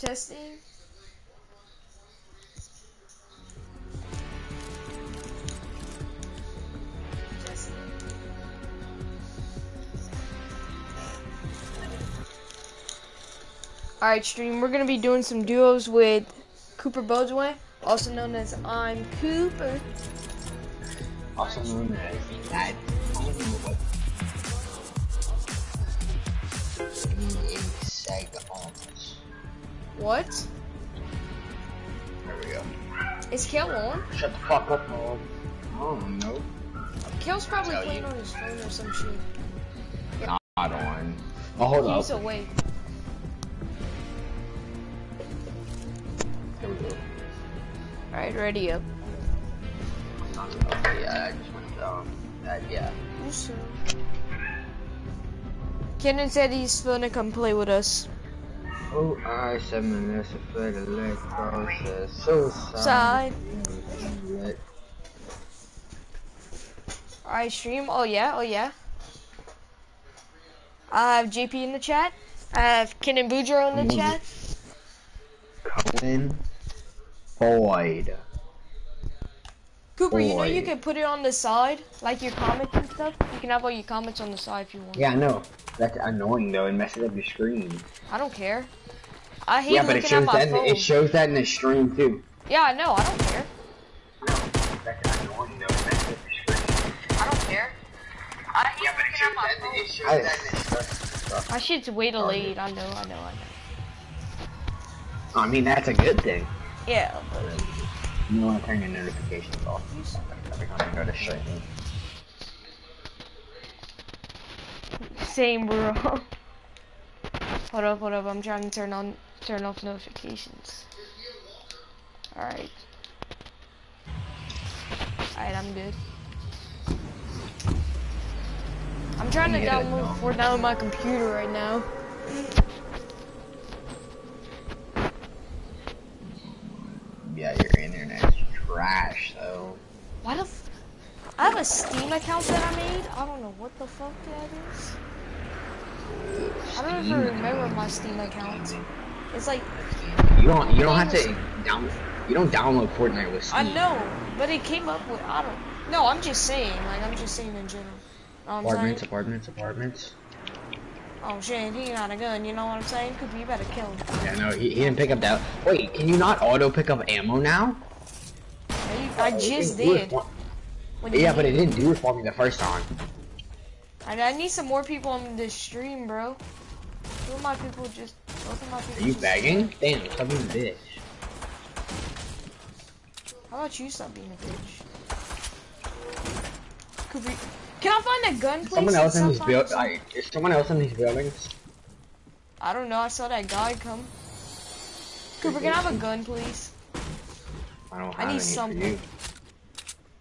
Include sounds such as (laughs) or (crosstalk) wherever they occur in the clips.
Testing. Alright, stream, we're gonna be doing some duos with Cooper Bodway, also known as I'm Cooper. Also known as that. I don't know what. What? There we go. Is Kel on? Shut the fuck up, Mom. Don't know. Kel's probably playing you. on his phone or some shit. Not on. Oh, hold He's up. awake. There we go. Alright, ready up. Okay, yeah, I just went, um, uh, yeah. Kenan said he's gonna come play with us. Oh, I seven minutes for the leg process. So Side. Alright, stream. Oh yeah, oh yeah. I have JP in the chat. I have Kenan Boudreaux in the chat. Colin Boyd. Cooper, you know you can put it on the side, like your comments and stuff. You can have all your comments on the side if you want. Yeah, I know. That's annoying though. It messes up your screen. I don't care. I hate yeah, but it shows that phone. it shows that in the stream too. yeah, I know. I don't care. That's annoying though. It messes up your. I don't care. I hate Yeah, but it shows that. phone. It shows that in the stream. My shit's way delayed. I know. I know. I know. I mean, that's a good thing. Yeah. But You want to turn your notifications off. Every time you go to stream. Same, bro. (laughs) hold up, hold up. I'm trying to turn on, turn off notifications. All right. All right, I'm good. I'm trying to download. Fortnite on my computer right now. Yeah, your internet's trash though. Why the? F I have a Steam account that I made. I don't know what the fuck that is. I don't even remember my Steam account. It's like You don't. You don't have to down. You don't download Fortnite with Steam. I know, but it came up with I don't. No, I'm just saying. Like I'm just saying in general. Apartments, apartments, apartments. Oh shit, he got a gun. You know what I'm saying? Cooper, you better kill him. Yeah, no, he, he didn't pick up that. Wait, can you not auto pick up ammo now? Yeah, you- I just did. do it When for- you Yeah, but it did. didn't do it for me the first time. I, I need some more people on this stream, bro. Two of my people just. Both of my people. Are you begging? Damn, stop being a bitch. How about you stop being a bitch? Cooper, can I find a gun, please? Someone else in these finding build. some- I- Is someone else in these buildings? I don't know. I saw that guy come. Cooper, can I have a gun, please? I don't I need something. you.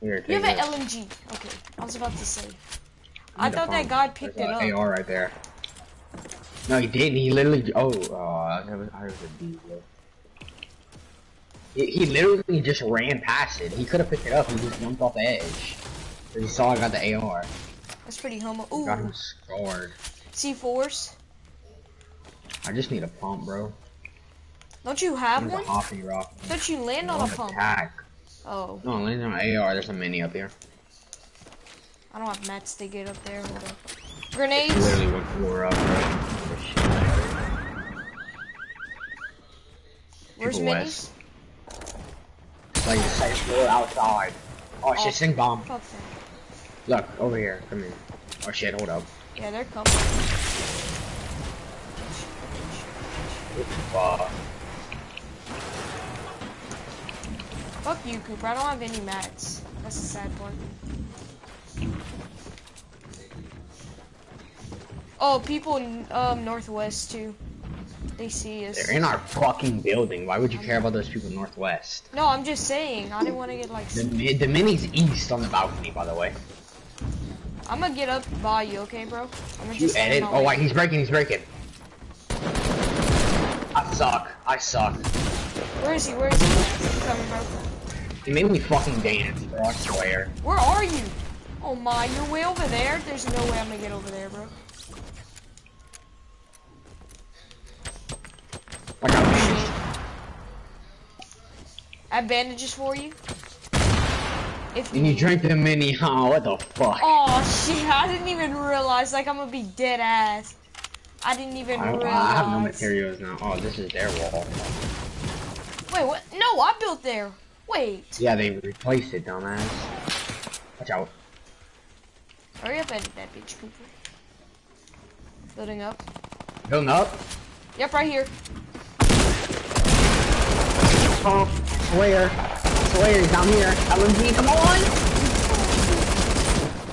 Here, You have take an. LMG. Okay, I was about to say. I thought that guy picked There's it up. AR right there. No, he didn't. He literally. Oh, uh, I was, I was a D. He, he literally just ran past it. He could have picked it up. He just jumped off the edge. 'Cause he saw I got the AR. That's pretty homo. Got him scarred. C4s. I just need a pump, bro. Don't you have one? hoppy rock. Don't you land on a pump? attack. Oh, No, landing on AR. There's a mini up here. I don't have mats to get up there. Hold up. It's Grenades. literally one floor up, bro. Oh, shit. Where's People minis? west. Like floor outside. Oh shit, Oh. sing bomb. Fuck. Look, over here. Come here. Oh shit, hold up. Yeah, they're coming. Uh, Fuck you, Cooper. I don't have any mats. That's the sad part. Oh, people in um, Northwest too. They see us. they're in our fucking building. Why would you care about those people northwest? No, I'm just saying. I didn't want to get like. The, the mini's east on the balcony, by the way. I'm gonna get up by you, okay, bro? I'm gonna You just edit? Oh, wait, he's breaking, he's breaking. I suck. I suck. Where is he? Where is he? Coming, bro. He made me fucking dance, bro. I swear. Where are you? Oh my, you're way over there. There's no way I'm gonna get over there, bro. I got. I have bandages for you. If And you drank the mini, huh? What the fuck? Oh shit! I didn't even realize. Like I'm gonna be dead ass. I didn't even I, realize. I have no materials now. Oh, this is their wall. Wait, what? No, I built there. Wait. Yeah, they replaced it, dumbass. Watch out. Hurry up, edit that bitch, Cooper. Building up. Building up. Yep, right here. Oh, Slayer. Slayer, down here. LMG, come on!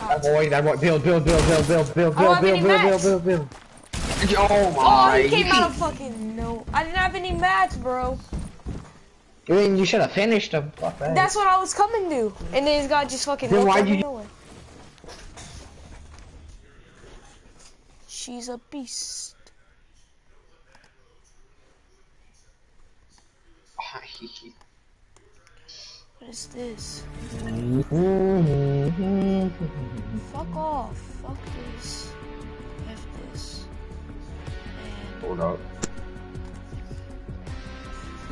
That boy, that boy. Build, build, build, build, build, build, oh, I don't build, build, build, build, mats. build, build. Oh Oh, he came out of fucking no. I didn't have any mats, bro. I mean, you should have finished them. Fuck that. That's what I was coming to. And then this guy just fucking Then why'd you- nowhere. She's a beast. (laughs) What is this? (laughs) Fuck off. Fuck this. F this. And Hold up.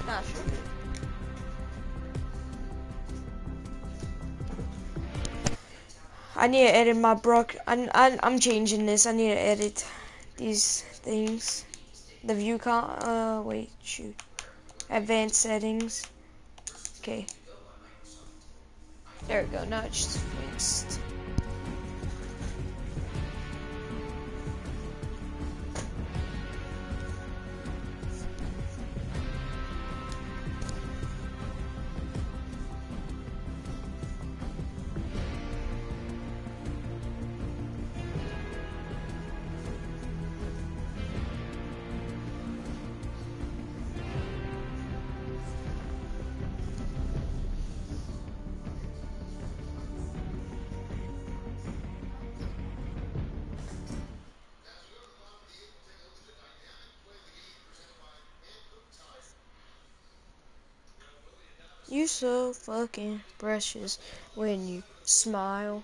not sure. I need to edit my brook. I'm, I'm I'm changing this. I need to edit these things. The view con. Uh, wait, shoot. Advanced settings. Okay. There we go. Now it's just fixed. So fucking precious when you smile.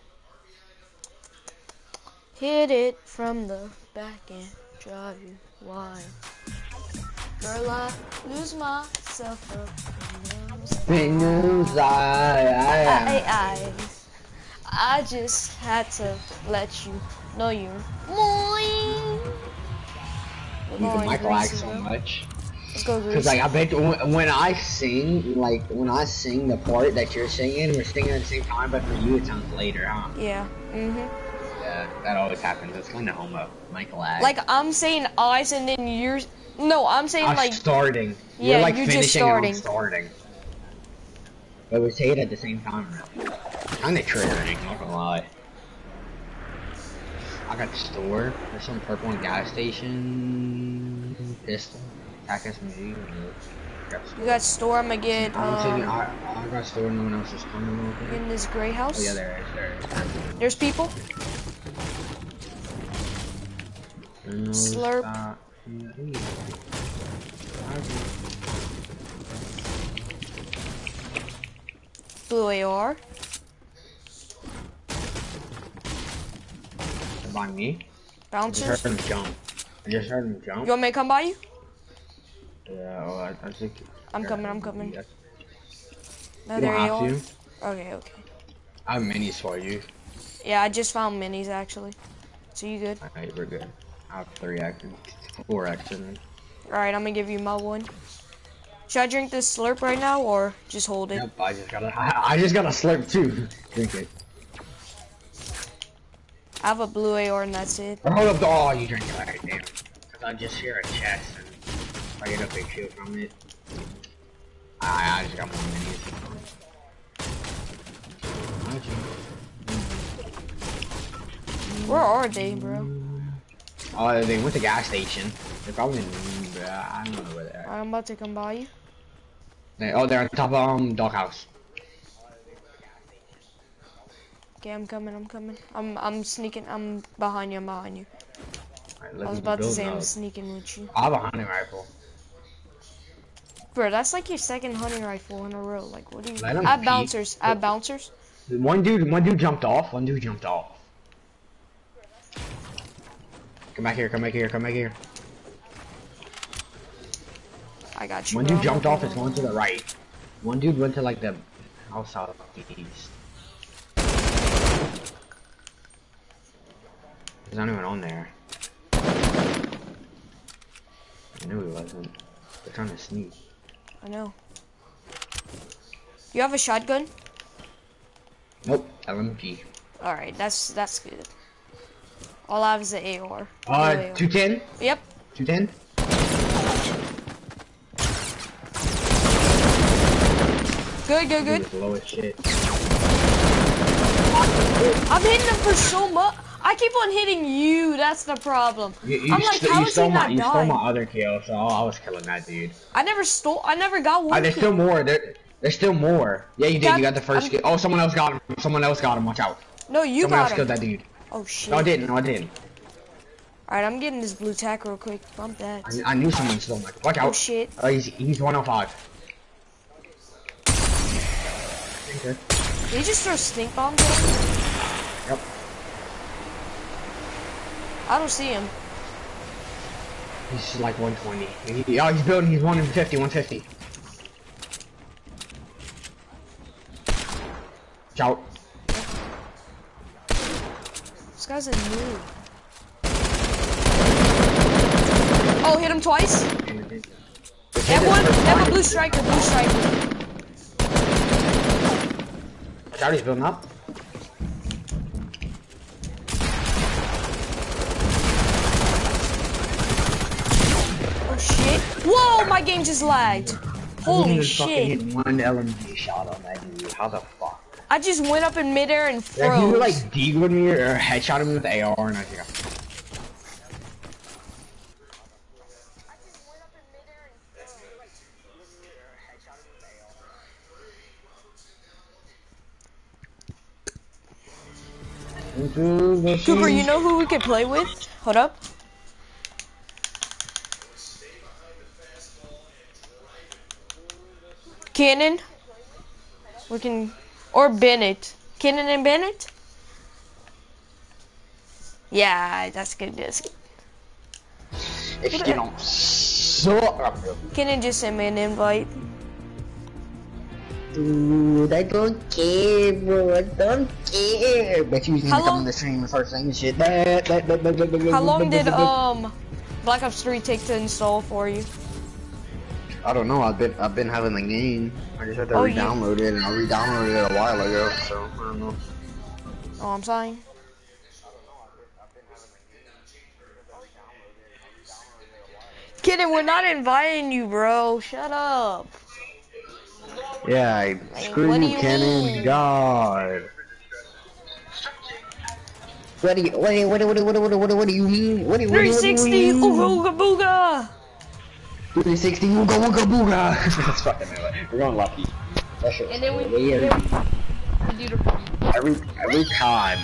Hit it from the back and drive you wild. Girl, I lose myself up in those news, (laughs) I, just had to let you know you're mine. You can mic lag so much. Let's go, Cause like I bet when, I sing, like when I sing the part that you're singing, we're singing at the same time, but for you it sounds later, huh? yeah. Mhm. Yeah, that always happens. It's kind of homo. Mic lag. Like I'm saying eyes and then you're. No, I'm saying I'm like. starting. Yeah, you're like you're just finishing I'm starting. starting. But we say it at the same time. Kind of triggering, not gonna lie. I got the store. There's some purple and gas station. Pistol. Got store. You got store. I'm gonna get I don't think um, I, I got store. No one else is coming over. in this gray house. Oh yeah, there is. There is. There's people. No, Slurp. Blue AR. By me. I Bouncers. just heard him jump. I just heard him jump. You want me to come by you? Yeah, well, I, I think. I'm coming, I'm coming. Yeah. Another you to. Okay, okay. I have minis for you. Yeah, I just found minis actually. So you good? Alright, we're good. I have three actions. Four actions. Alright, I'm gonna give you my one. Should I drink this slurp right now or just hold it? Yep, I just gotta. I, I just gotta slurp too. (laughs) Drink it. I have a blue AR and that's it. Hold up. Oh, you drink it. Alright, damn. Cause I just hear a chest. I get a big shield from it. I, I just got more minis. Where are they, bro? Oh, they went to gas station. They're probably in, uh, I don't know where they're. I'm about to come by you. They, oh, they're on top of um doghouse. Okay, I'm coming. I'm coming. I'm I'm sneaking. I'm behind you. I'm behind you. Alright, I was about to say I'm sneaking with you, I have a hunting rifle. Bro. That's like your second hunting rifle in a row. Like, what do you? Let 'em Add peek. bouncers. Add bouncers. One dude, one dude jumped off. One dude jumped off. Come back here. Come back here. Come back here. I got you. One bro. dude jumped off. It's going to the right. One dude went to like the house out of the east. There's not even on there. I knew he wasn't. They're trying to sneak. I know. You have a shotgun? Nope. LMG. All right, that's that's good. All I have is an AR. Uh, No AR. 210? Yep. 210? Good, good, good. Low as shit. I'm hitting him for so much. I keep on hitting you. That's the problem. You, you, I'm like, how is stole he my, not you stole my other kill, so I was killing that dude. I never stole. I never got Uh, one. there's kill. still more. There, there's still more. Yeah, you did. Got- you got the 1st I'm- kill. Oh, someone else got him. Someone else got him. Watch out. No, you someone else got killed him. that dude. Oh shit. No, I didn't. No, I didn't. All right, I'm getting this blue tack real quick. Bump that. I, I knew someone stole my. Watch out. Oh shit. Uh, he's he's 105. Okay. Did he just throw stink bombs at me? I don't see him. He's like 120. He, oh, he's building. He's 150. 150. Watch out. This guy's a noob. Oh, hit him twice. They have one. They have a blue striker. Blue striker. He's building up. Oh shit. Whoa, my game just lagged. Holy shit. hit one LMG shot on that dude. How the fuck? I just went up in midair and Yeah, froze. would like deaglered me or headshot me with AR and I think I Cooper, you know who we could play with? Hold up. Cannon. We can, or Bennett. Cannon and Bennett. Yeah, that's good. That's good. If you don't suck. Cannon just sent me an invite. Dude, I don't care, bro. I don't care. Bet you was How gonna come on the stream and start saying shit. How How long did um Black Ops 3 take to install for you? I don't know. I've been I've been having the game. I just had to Oh, re-download it, and I re-downloaded it a while ago. So I don't know. Oh, I'm sorry. Kidding, we're not inviting you, bro. Shut up. Yeah, screw what do you you, Cannon. mean? God. What do you what do you, what do you, what do you, what do you, what do you, you mean? What do you, what do you, what do you 360, mean? ooga ooga booga. 360, ooga ooga booga. That's fucking melee. We're going lucky. That shit. And then we, way then every, we, we do the every every time.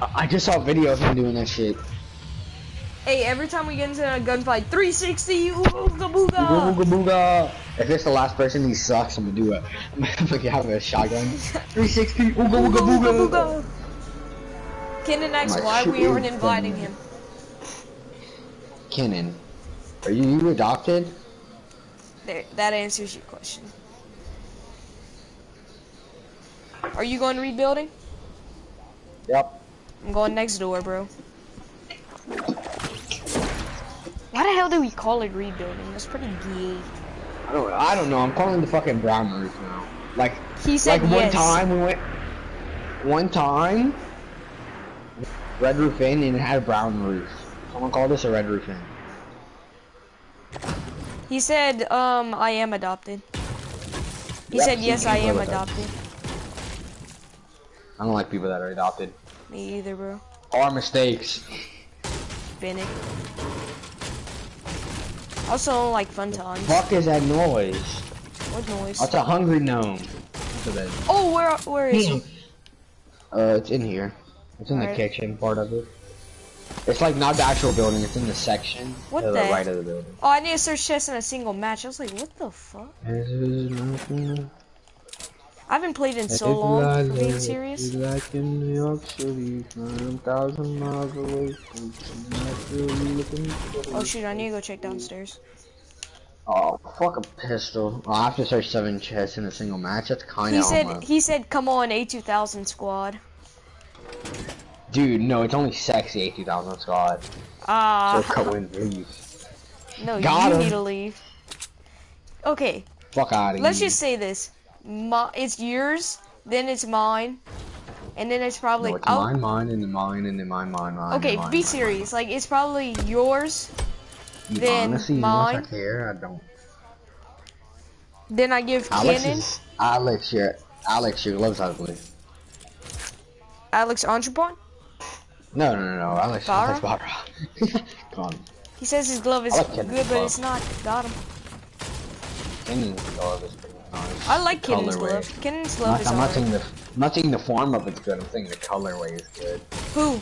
I, I just saw videos of him doing that shit. Hey, every time we get into a gunfight, 360, ooga ooga Ooga booga. booga. If it's the last person he sucks, I'm gonna do it. (laughs) I'm gonna have a shotgun. (laughs) 360, ooga ooga Ooga ooga booga. booga. Kenan asks why we shit aren't inviting him. Kenan, are you, you adopted? There, that answers your question. Are you going to rebuilding? Yep. I'm going next door, bro. Why the hell do we call it rebuilding? That's pretty gay. I don't. I don't know. I'm calling the fucking brown roof now. Like, He said like one time we went. One time, Red Roof Inn and it had a brown roof. Someone called this a Red Roof Inn. He said, um, I am adopted. He said, yes, I am adopted. I don't like people that are adopted. Me either, bro. Our mistakes. Bennett. Also don't like fun times. Fuck is that noise? What noise? That's a hungry gnome. Oh, where where is it? Uh, it's in here. It's in the Alright. kitchen part of it. It's like not the actual building. It's in the section What to the, the- right of the building. Oh, I need to search chest in a single match. I was like, what the fuck? I haven't played in so long. For being serious. Like in New York City, nine thousand miles away Oh shoot, I need to go check downstairs. Oh, fuck a pistol. Well, I have to search seven chests in a single match. That's kind of. He said he said, "Come on, A2000 squad." Dude, no, it's only sexy 80,000 squad. So Ah, go and leave. (laughs) no, Got you him. need to leave. Okay, Fuck out of let's here. just say this: My, it's yours, then it's mine, and then it's probably. No, it's I'll- mine, mine, and then mine, and then mine, mine, mine. okay, mine, be mine. serious. Like it's probably yours, You then honestly, mine. Unless I care, I don't. then I give Alex Kenan, is Alex. Your Alex, your gloves ugly. Alex Entrepon. No, no, no, no. like Barra? Alex Barra. (laughs) Come on. He says his glove is I like Kenan's good, but it's not. Got him. Kenan's glove is pretty nice. I like Kenan's Colorway. glove. Kenan's I'm glove not, is I'm not saying the I'm not saying the form of it's good. I'm saying the colorway is good. Who?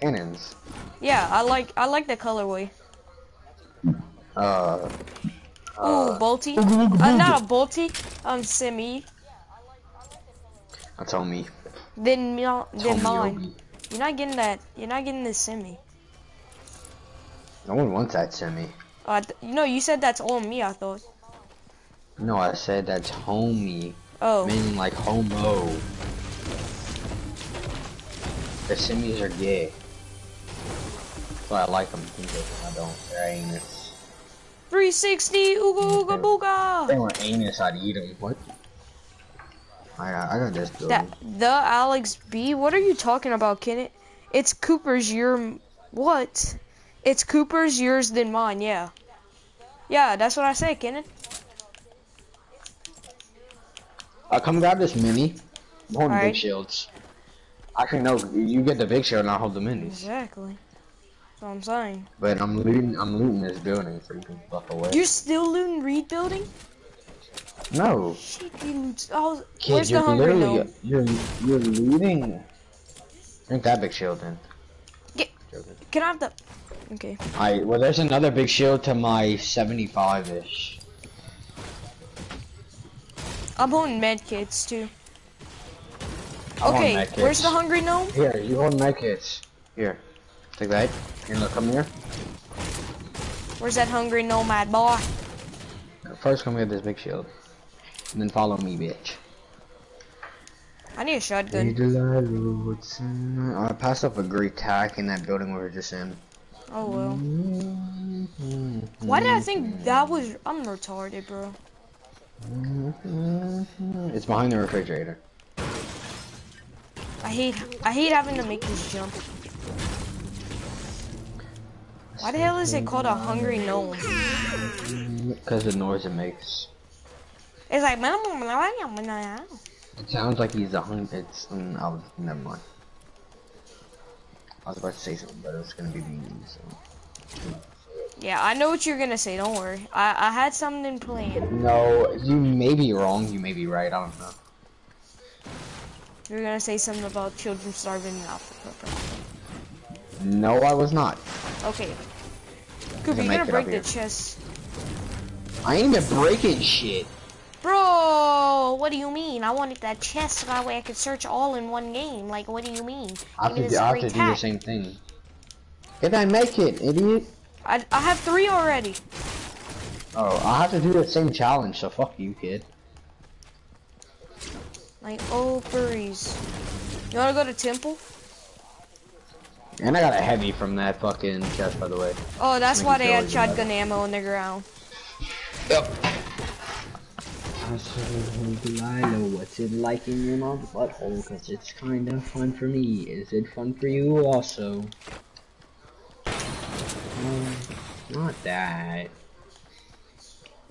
Cannons. Yeah, I like I like the colorway. Uh. Ooh, bolty. Uh, not a bolty. Um, semi. That's on me. Then me, then on mine. Me, You're not getting that. You're not getting the semi. No one wants that semi. Uh, th- you know, you said that's all me. I thought. No, I said that's homie. Oh, Meaning like homo. The semis are gay. That's why I like them. I don't. They're anus. 360. Ooga ooga If booga. they were anus, I'd eat them. What? I got, I got this building. That the Alex B. What are you talking about, Kenneth? It's Cooper's. Your what? It's Cooper's. Yours than mine. Yeah. Yeah, that's what I say, Kenneth. Uh, come grab this mini. I'm holding Alright. big shields. Actually, no. You get the big shield, and I'll hold the minis. Exactly. That's what I'm saying. But I'm looting. I'm looting this building so you can fuck away. You're still looting Reed building? No, Shit, you loot. Oh, kid, where's the you're hungry literally gnome? you're you're looting. Drink that big shield then. Get- Joking. Can I have the? Okay. Alright, well there's another big shield to my 75-ish. I'm holding med kits too. I'm Okay, med where's the hungry gnome? Here, you hold my kits. Here. Take that. Here, look, come here. Where's that hungry nomad boy? First come get this big shield. And then follow me, bitch. I need a shotgun. I passed up a great tack in that building we were just in. Oh well. Why did I think that was? I'm retarded, bro. It's behind the refrigerator. I hate. I hate having to make this jump. Why the hell is it called a hungry gnome? Because the noise it makes. It's like. It sounds like he's a hung. It's. Mm, I was, never mind. I was about to say something, but it's gonna be mean. So. Yeah, I know what you're gonna say. Don't worry. I I had something planned. No, you may be wrong. You may be right. I don't know. You're gonna say something about children starving in Africa. No, I was not. Okay. Cooper, can you're gonna break the chest. I ain't even breaking shit. Bro, what do you mean? I wanted that chest so that way I could search all in one game. Like, what do you mean? I have to, do, I have to do the same thing. Get I make it, idiot. I, I have three already. Oh, I have to do the same challenge, so fuck you, kid. Like, oh, furries. You wanna go to temple? And I got a heavy from that fucking chest, by the way. Oh, that's Make why they had like you have shotgun ammo on the ground. Yep. I said, Delilah, what's it like in your mom's butthole? Cause it's kinda fun for me. Is it fun for you also? Um, not that.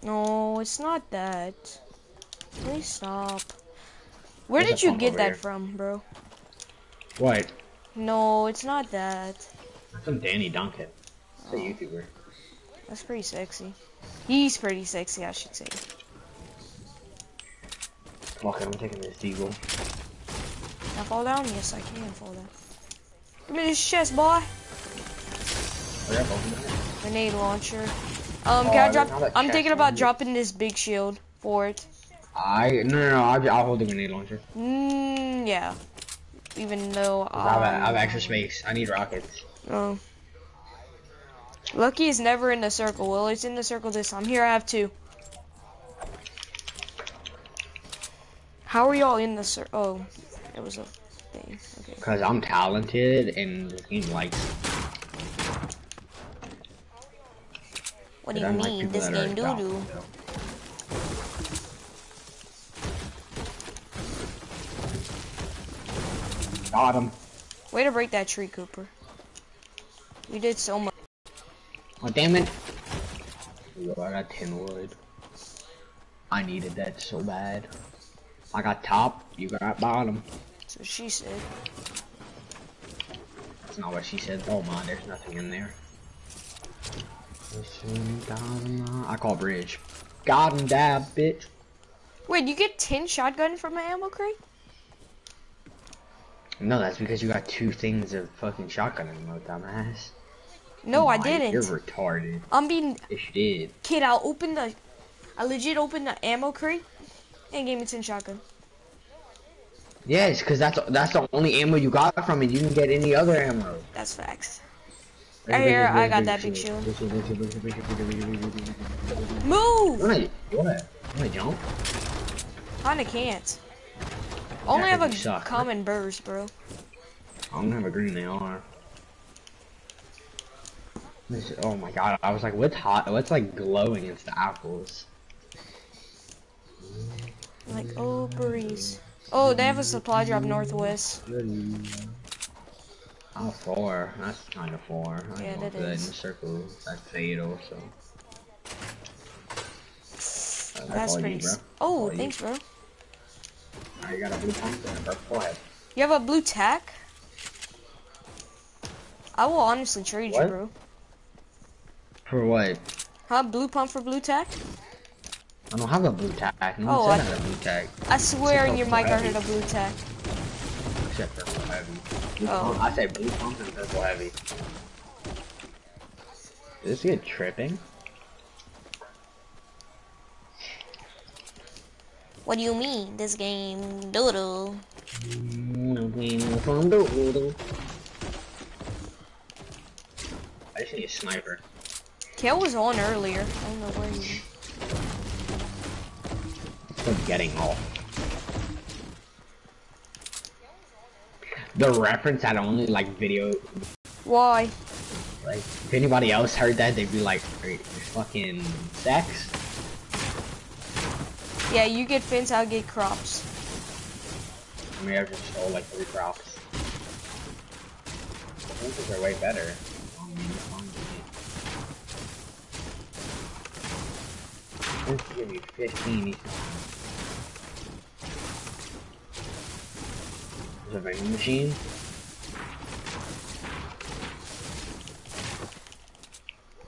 No, it's not that. Please stop. Where There's did you get that here. from, bro? What? No, it's not that. That's from Danny Duncan. It's a YouTuber. That's pretty sexy. He's pretty sexy, I should say. Fuck it, I'm taking this eagle. Can I fall down? Yes, I can fall down. Give me this chest, boy. Up. Grenade launcher. Um, Oh, can I I drop? didn't know that I'm thinking about dropping this big shield for it. I no no no. I'll, I'll hold the grenade launcher. Mm, yeah. Even though I have, I have um, extra space. I need rockets. Oh. Lucky is never in the circle. Well, it's in the circle this time. Here, I have two. How are y'all in the Oh, it was a thing. Okay. Cause I'm talented and the team likes. What do you mean? This game doo doo. Got him. Way to break that tree, Cooper. You did so much. Oh damn it. Yo, I got 10 wood. I needed that so bad. I got top, you got bottom. So she said. That's not what she said. Oh my, there's nothing in there. I call bridge. God and dab, bitch. Wait, you get 10 shotgun from my ammo crate? No, that's because you got two things of fucking shotgun ammo, dumbass. No, I didn't. You're retarded. I'm being Yes, you did. kid. I'll open the. I legit opened the ammo crate and gave me 10 shotgun. Yes, because that's that's the only ammo you got from it. You didn't get any other ammo. That's facts. Right here, I got that big shield. Move! wanna, wanna, wanna jump? Kinda can't. Only have a suck. common burst, bro. I don't have a green AR. This, oh my god, I was like, what's hot? What's like glowing It's the apples? Like, oh, breeze. Oh, they have a supply drop northwest. Oh, four. That's kind of four. I Yeah, that that in is. the circle. That's fatal, so. Uh, That's you, pretty. bro. s- Oh, all you. thanks, bro. You got a blue pump and a purple head. You have a blue tack? I will honestly trade you, bro. For what? Huh? Blue pump for blue tack? I don't have a blue tag. No Oh, I- I blue tag. I swear in your mic I heard a blue tag. Except purple heavy. Blue Oh. pump- I say blue pump and purple heavy. Is this get tripping? What do you mean? This game doodle. I just need a sniper. Kale was on earlier. I don't know where he. Still getting off. The reference had only like video. Why? Like if anybody else heard that, they'd be like, "Wait, there's fucking sex." Yeah, you get fins, I'll get crops. I mean, I just stole like three crops. The fences are way better. I mean, it's fine with me. This give you 15 each a vending machine.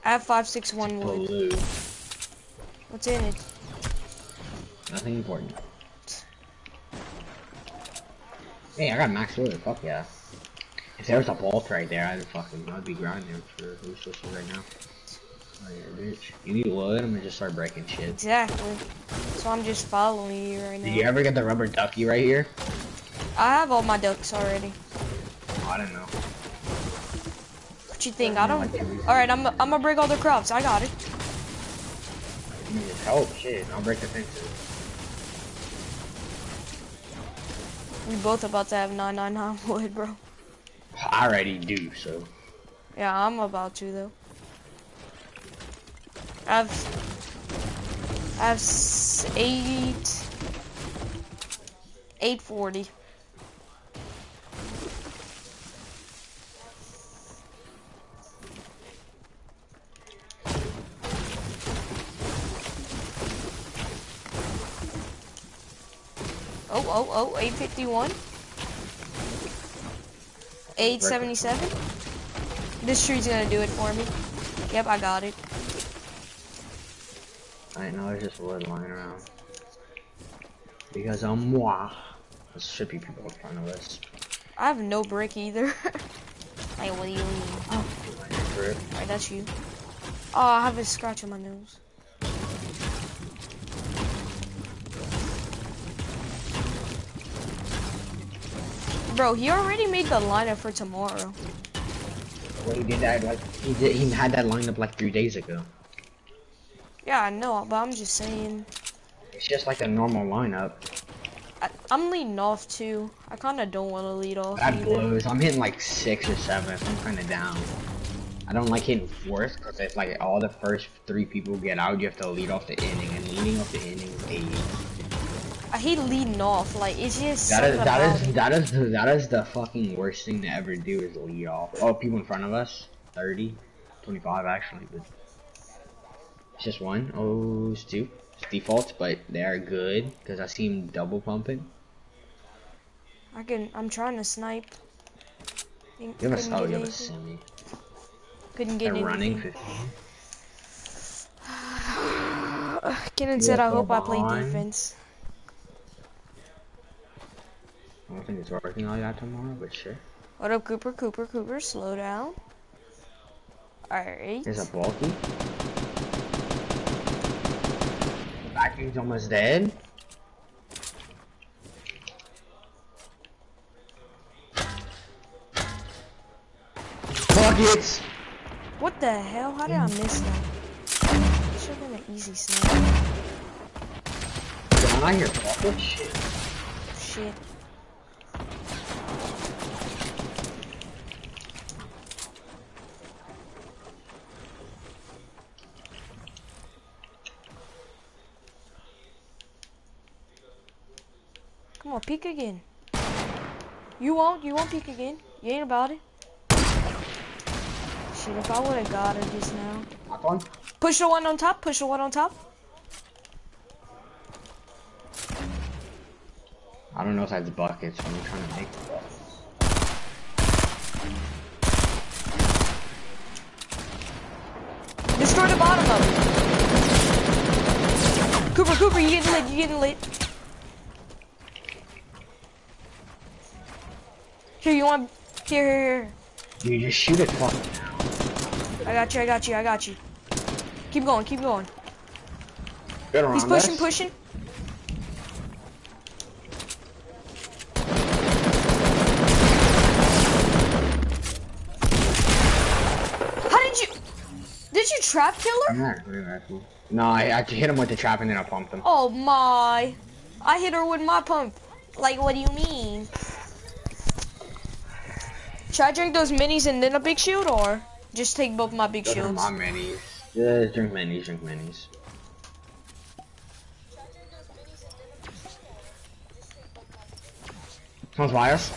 I have 561 wood. Blue. What's in it? Nothing important. Hey, I got max wood. Fuck yeah. If there was a bolt right there, I'd fucking, I'd be grinding for resources right now. Oh yeah, bitch. You need wood? I'm gonna just start breaking shit. Exactly. So I'm just following you right now. Did you ever get the rubber ducky right here? I have all my ducks already. I don't know. What you think? I don't. Alright, I'm I'm gonna break all the crops. I got it. Mean, just help. Shit, I'll break the fences. We both about to have 999 (laughs) wood, bro. I already do, so. Yeah, I'm about to though. I have I have eight eight forty. Oh, oh, oh, 851. 877. This tree's gonna do it for me. Yep, I got it. I know there's just wood lying around. Because I'm moi. There should be people in front of us. I have no brick either. (laughs) like, what do you mean? Oh, Alright, that's you. Oh, I have a scratch on my nose. Bro, he already made the lineup for tomorrow. Well, he did that like he did. He had that lineup like three days ago. Yeah, I know, but I'm just saying. It's just like a normal lineup. I, I'm leading off too. I kind of don't want to lead off. That either. blows. I'm hitting like six or seven. I'm kind of down. I don't like hitting fourth because it's like all the first three people get out, you have to lead off the inning, and leading off the inning is eight. I hate leading off. Like it's just That is that is it. that is that is the fucking worst thing to ever do is lead off. Oh, people in front of us, 30, 25 actually, but it's just one. Oh, it's two. It's defaults, but they are good because I see him double pumping. I can. I'm trying to snipe. Didn't- You have a oh, you have a semi. Couldn't get They're running 15. (sighs) Kenan said, "I hope I play defense." I don't think it's working all that tomorrow, but sure. What up, Cooper? Cooper? Cooper? Slow down. Alright. There's a bulky. Vacuum's almost dead. Buckets! What the hell? How did I mm. miss that? This should have been an easy snap. I hear bucket shit? Shit. Peek again. You won't, you won't peek again. You ain't about it. Shit, if I would've got her just now. One? Push the one on top, push the one on top. I don't know if that's buckets, so I'm trying to make buckets. Destroy the bottom of it. Cooper, Cooper, you getting lit, you getting lit. Here, you want, here, here, here. You just shoot it. I got you, I got you, I got you. Keep going, keep going. Good He's pushing, us. pushing. How did you, did you trap kill her? I'm not doing that. No, I, I hit him with the trap and then I pumped him. Oh my. I hit her with my pump. Like, what do you mean? Should I drink those minis and then a big shield, or just take both my big Those are shields? my minis. Yeah, drink minis, drink minis. Someone's by us.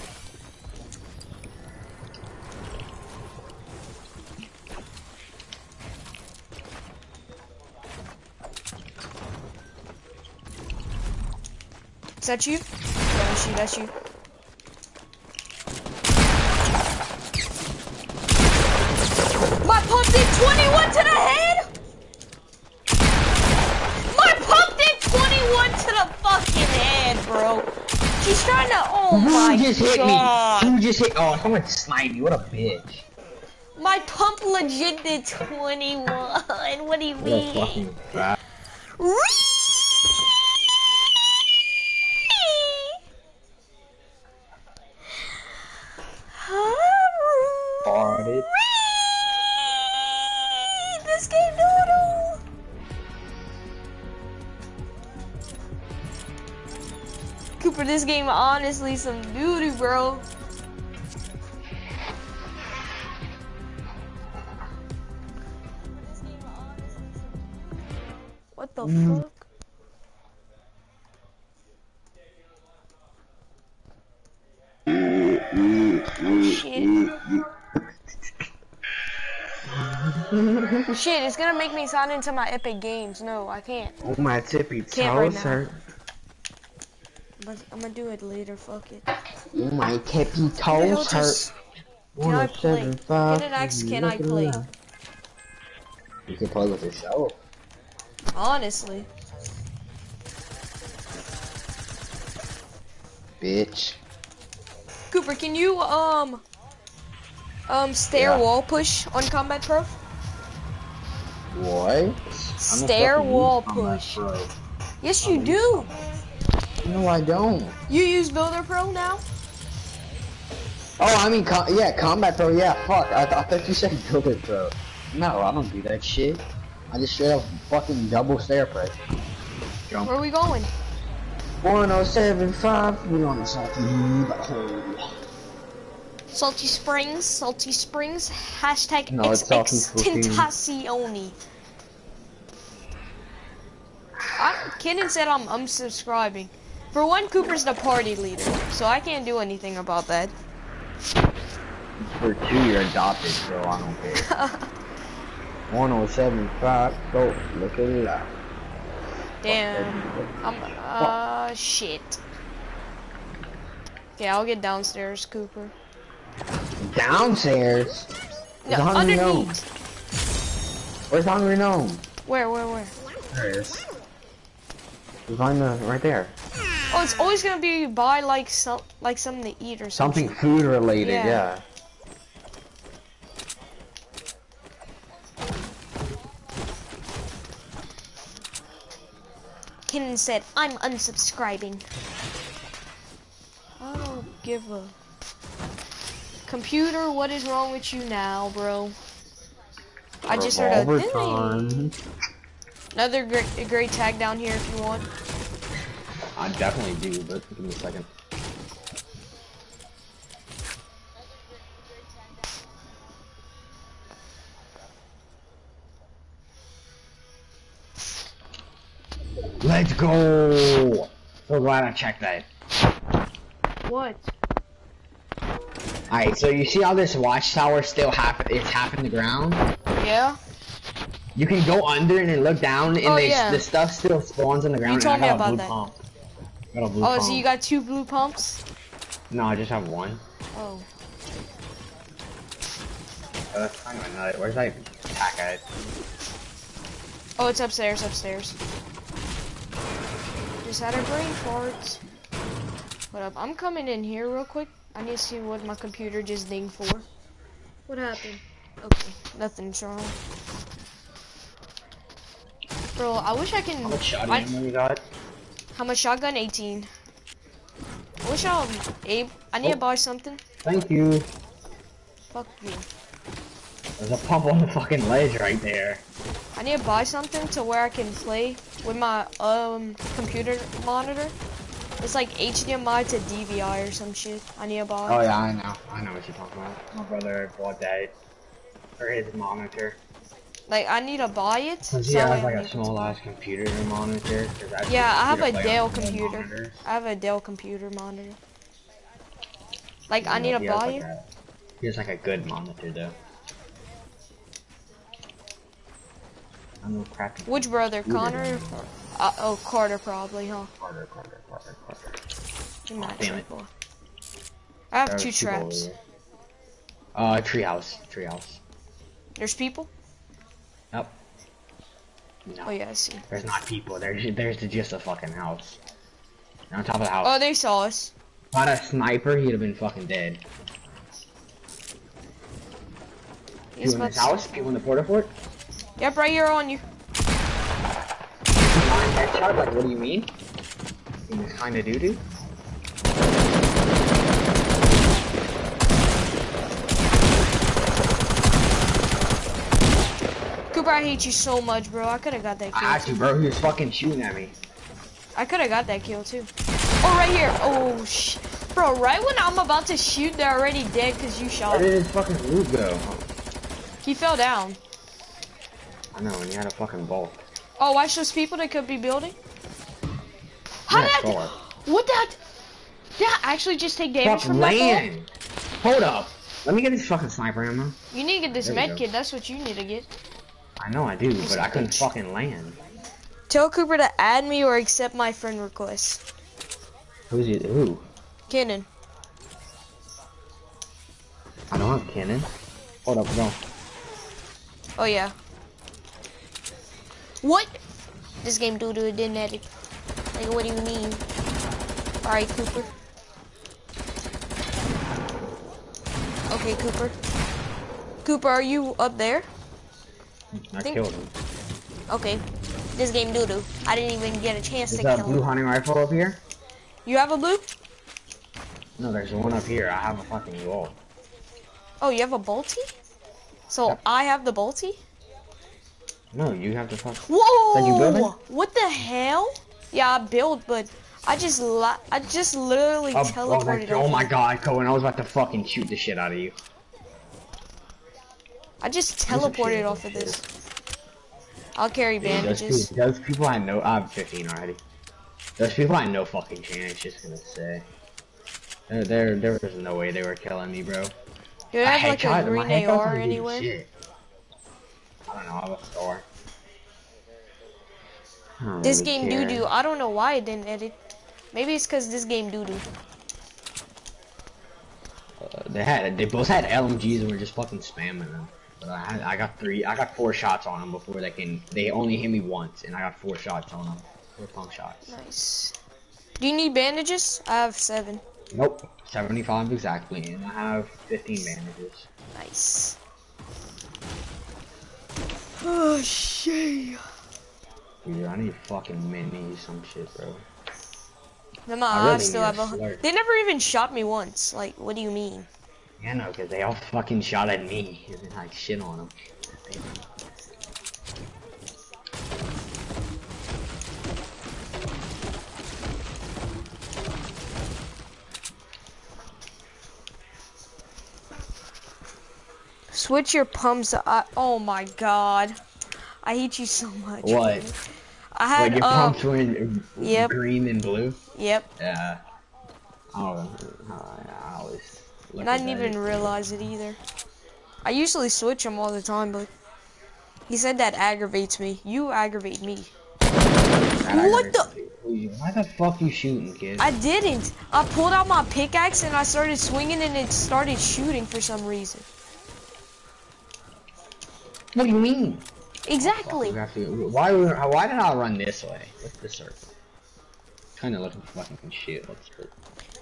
Is that you? Yeah, that's you, that's you. My pump did 21 to the head! My pump did 21 to the fucking head, bro. She's trying to, oh my Who just hit me? Who just hit? Oh, someone sniped me. What a bitch. My pump legit did 21. (laughs) What do you What mean? fucking game honestly some doo bro. What the mm. fuck? Shit. Shit, it's gonna make me sign into my Epic Games. No, I can't. Oh, my tippy Can't right toes hurt. But I'm gonna do it later. Fuck it. My tippy Who the hell toes hurt. Can I play? 107.5, Can it ask, can I play? You can play with yourself. Honestly. Bitch. Cooper, can you um um stair Yeah. wall push on Combat Pro? What? Stair wall noob on that, push. Yes, you do. No, I don't. You use Builder Pro now? Oh, I mean, com yeah, Combat Pro, yeah, fuck. I, th I thought you said (laughs) Builder Pro. No, I don't do that shit. I just straight up fucking double stair press. Jump. Where are we going? 1075, we on the salty butthole. Oh. Salty Springs, Salty Springs, hashtag No, it's Salty Springs. XXTentacioni. I, Kenan said I'm unsubscribing. For one, Cooper's the party leader, so I can't do anything about that. For two, you're adopted, so I don't care. (laughs) 1075, go, look at it out. Damn. I'm, uh, shit. Okay, I'll get downstairs, Cooper. Downstairs? No, hungry gnome. Where's Hungry Gnome? Where, where, where? There it is. Behind the, right there. Oh, it's always gonna be by like some, like something to eat or something. Something food related, Yeah. yeah. Kenan said, I'm unsubscribing. I don't give a... Computer, what is wrong with you now, bro? I just heard a... Revolver time. Another great, great tag down here if you want. I definitely do, but give me a second. Let's go! So glad I checked that. What? Alright, so you see how this watchtower still half it's half in the ground? Yeah? You can go under and then look down and Oh, they, yeah. the stuff still spawns on the ground. told and I me about that. pump. Got a blue Oh, pump. so you got two blue pumps? No, I just have one. Oh. Oh, that's kind of a nut. Where's that attack at? Oh, it's upstairs, upstairs. Just had a brain fart. What up? I'm coming in here real quick. I need to see what my computer just dinged for. What happened? Okay, nothing's wrong. Bro, I wish I can. How much shot ammo you got? How much shotgun? 18. I wish I was Abe. I need to Oh. buy something. Thank you. Fuck you. There's a pump on the fucking ledge right there. I need to buy something to where I can play with my um computer monitor. It's like HDMI to DVI or some shit. I need to buy. Oh yeah, I know. I know what you're talking about. My brother bought that for his monitor. Like I need to buy it. Cause so has I like a small ass computer to monitor. that's Yeah, I have a Dell computer. I have a Dell computer monitor. Like I need to buy like, it. a- He has like a good monitor though. I'm no crappy. Which brother, Connor? or- Uh, oh, Carter probably, huh? Carter, Carter, Carter, Carter. You're not damn it. I have two traps. Uh, treehouse, treehouse. There's people? No, Oh yeah, I see. there's not people. There's there's just a fucking house. And on top of the house. Oh, they saw us. Not a sniper, he'd have been fucking dead. He's People in this house? People in the porta fort? Yep, right here on you. Headshot? Like, what do you mean? You kind of doo doo? I hate you so much, bro. I could have got that I kill. had to, bro. He was fucking shooting at me. I could have got that kill too. Oh, right here. Oh, sh. Bro, right when I'm about to shoot, they're already dead because you Where shot. did him. his fucking loot go? He fell down. I know, and he had a fucking bolt. Oh, watch those people that could be building. How Yeah, did that? What that? Did I actually just take damage Fuck from land! Hold up. Let me get this fucking sniper ammo. You need to get this med kit. That's what you need to get. I know I do, but I couldn't bitch. fucking land. Tell Cooper to add me or accept my friend request. Who's it? Who? Cannon. I don't have cannon. Hold up, no. Oh yeah. What? This game doo doo didn't edit. Like what do you mean? Alright, Cooper. Okay, Cooper. Cooper, are you up there? I Think- killed him. Okay. This game doo doo. I didn't even get a chance Is to that kill blue hunting rifle up here? You have a blue? No, there's one up here. I have a fucking wall. Oh, you have a bolty? So Yep. I have the bolty? No, you have the fuck. Whoa! you building? What the hell? Yeah, I built, but I just la- I just literally Oh, oh, teleported. my, oh my god, Cohen, I was about to fucking shoot the shit out of you. I just teleported off of this. I'll carry Dude, bandages. people, those people I know, I'm 15 already. Those people I know fucking chance, just gonna say. There, there, there was no way they were killing me, bro. Do you have like a green AR anywhere? shit. I don't know, I have a star. This really game care. doo doo. I don't know why it didn't edit. Maybe it's because this game doo doo. Uh, they had, they both had LMGs and were just fucking spamming them. But I, I got three, I got four shots on them before they can. They only hit me once, and I got four shots on them. Four pump shots. Nice. Do you need bandages? I have seven. Nope, 75 exactly, and I have 15 bandages. Nice. Oh shit. Dude, I need fucking minis, some shit, bro. Then my I really eyes still need have a a. They never even shot me once. Like, what do you mean? Yeah, no, because they all fucking shot at me and then like shit on them. Switch your pumps. I, oh my god. I hate you so much. What? man. I had Like your um. pumps were in yep. green and blue? Yep. Yeah. I don't. I always And I didn't even realize it either. I usually switch them all the time, but he said that aggravates me. You aggravate me. What the-. Why the fuck you shooting, kid? I didn't. I pulled out my pickaxe and I started swinging and it started shooting for some reason. What do you mean? Exactly. To- why, why did I run this way? What's the circle? Kind of looking for fucking shit. Let's.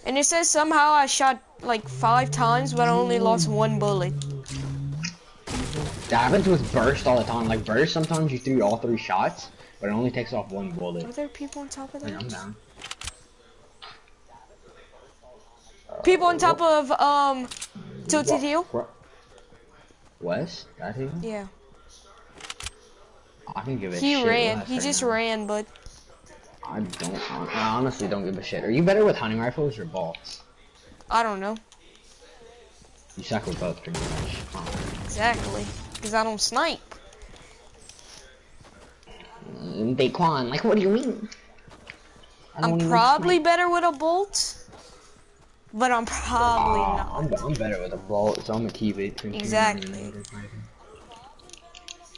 And it says somehow I shot like five times, but I only lost one bullet. That happens with burst all the time. Like burst, sometimes you threw all three shots, but it only takes off one bullet. Are there people on top of Yeah, I'm that? down. People on top of um Tilted Hill? West? That hill? Yeah. I can give it He ran. He just now. ran, but I don't. I honestly don't give a shit. Are you better with hunting rifles or bolts? I don't know You suck with both pretty much. Exactly because I don't snipe. Mm, Daquan, like what do you mean? I'm probably better with a bolt, but I'm probably Ah, not. I'm, I'm better with a bolt, so I'm gonna keep it. Exactly.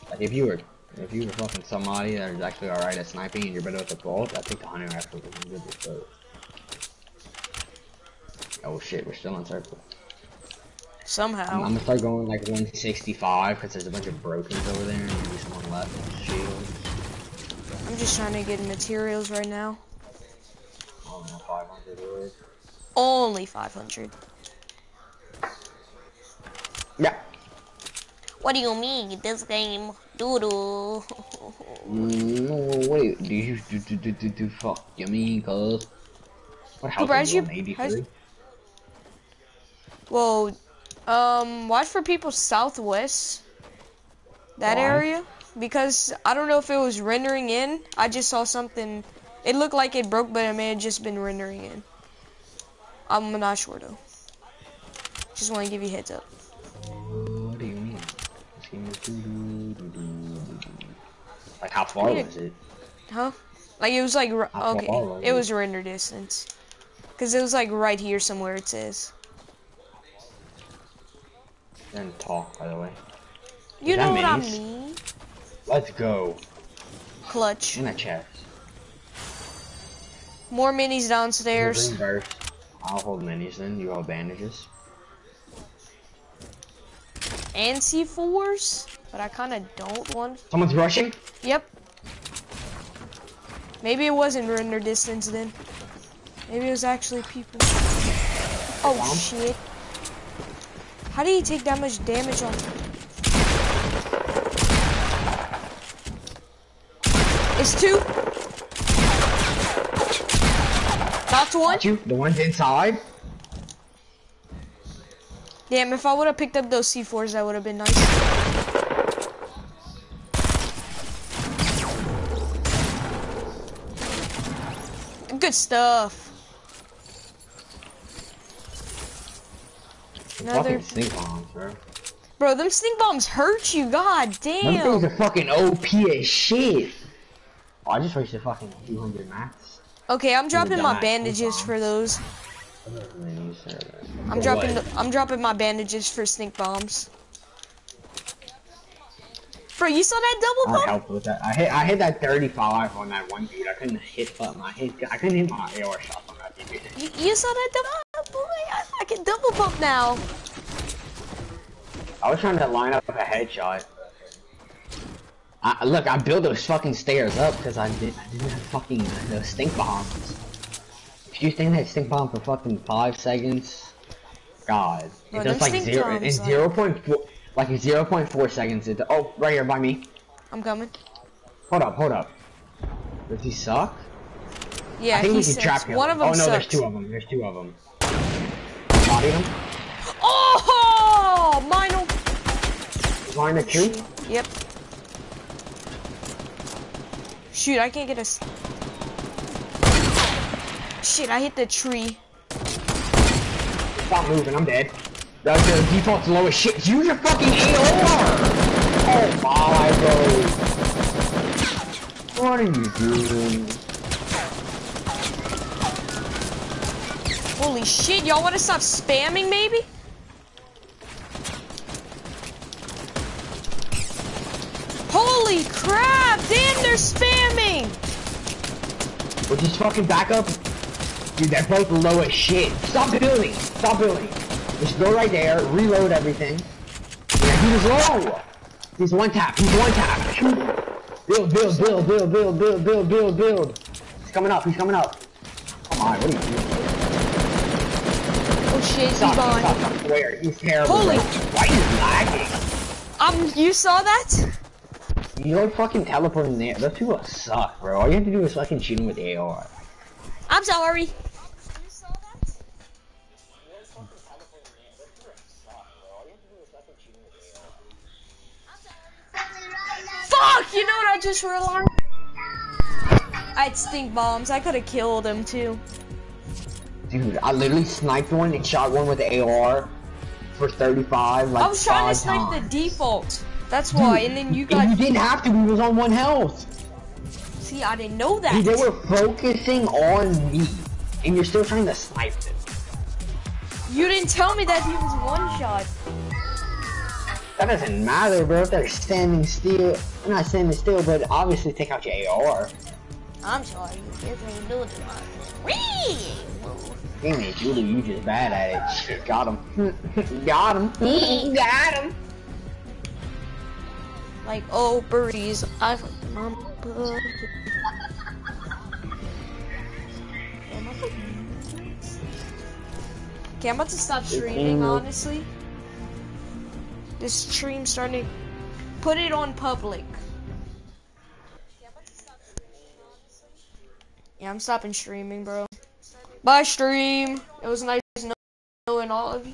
Like if you were, if you were fucking somebody that is actually alright at sniping and you're better with a bolt, I think the hunting rifle is good with both. Oh shit, we're still in circle. I'm, Somehow. I'm gonna start going like 165 because there's a bunch of brokens over there and maybe someone left with shields. I'm just trying to get materials right now. I don't 500 wood. Only 500. Yeah. What do you mean? This game doodle. Mm, No, wait. Do you do do do do, do fuck? You mean cuz? What house Cooper, are how's you you- on? 83? how's- Well, um, watch for people southwest. That Why? area. Because I don't know if it was rendering in. I just saw something. It looked like it broke, but it may have just been rendering in. I'm not sure though. Just want to give you a heads up. What do you mean? This game is doo-doo, doo-doo, doo-doo. Like how far Yeah. was it? Huh? Like it was like How okay, was it it? was render distance. Cause it was like right here somewhere. It says. Then talk, by the way. You know what I mean? Let's go. Clutch. In a chest. More minis downstairs. I'll hold minis then. You hold bandages. And C4s, but I kind of don't want. Someone's rushing. Yep. Maybe it wasn't render distance then. Maybe it was actually people. Oh shit. How do you take that much damage on? It's two. That's one. Got you. The one's inside. Damn, if I would have picked up those C4s, that would have been nice. Good stuff. Another, stink bombs, bro. bro. Them stink bombs hurt you. God Them things damn. are fucking OP as shit. Oh, I just wasted fucking 200 max. Okay, I'm dropping my bandages for those. I'm dropping. The, I'm dropping my bandages for stink bombs. Bro, you saw that double pump? I helped with that. I hit. I hit that 35 on that one dude. I couldn't hit button. I hit. I couldn't hit my AR shots on that dude. You, you saw that double pump, boy? I, I can double pump now. I was trying to line up a headshot. I, look, I built those fucking stairs up because I, did, I didn't have fucking those stink bombs. If you stand that stink bomb for fucking five seconds, God, Bro, it does like zero bombs, like- zero point four, like zero point four seconds. It, oh, right here by me. I'm coming. Hold up, hold up. Does he suck? Yeah, I think he we can sucks. trap him. One of them Oh no, sucks. there's two of them. There's two of them. Bodied him. Oh, mine. Line a tree. Yep. Shoot, I can't get a. Shit, I hit the tree. Stop moving. I'm dead. The, the default's low as shit. Use your fucking AR. Oh my god. What are you doing? Holy shit, y'all want to stop spamming, maybe? Holy crap! Damn, they're spamming! Would you fucking back up? Dude, they're both low as shit. Stop building. Stop building. Just go right there. Reload everything. Yeah, he was low. He's one tap. He's one tap. Shoot. Build, build, build, build, build, build, build, build, build. He's coming up. He's coming up. Come on. What are you doing? Oh shit, he's Stop, gone. stop, stop. Swear. He's terrible. Holy- Why are you lagging? Um, you saw that? You don't fucking teleport in there. Those people suck, bro. All you have to do is fucking shoot him with AR. I'm sorry. You know what I just realized? I had stink bombs. I could have killed him too. Dude, I literally sniped one and shot one with the AR for 35, like I was trying to snipe times. the default. That's why. And then you got. you didn't have to, he was on one health. See, I didn't know that. Dude, they were focusing on me, and you're still trying to snipe them. You didn't tell me that he was one shot. That doesn't matter, bro, if they're standing still. They're not standing still, but obviously take out your AR. I'm sorry. You can't do it. Whee! Damn it, Julie, you just bad at it. Shit, got him. (laughs) got him. (laughs) got him. Like, oh, birdies. I fucked my butt. Okay, I'm about to stop streaming, honestly. This stream starting. Put it on public. Yeah, I'm stopping streaming, bro. Bye, stream. It was nice knowing all of you.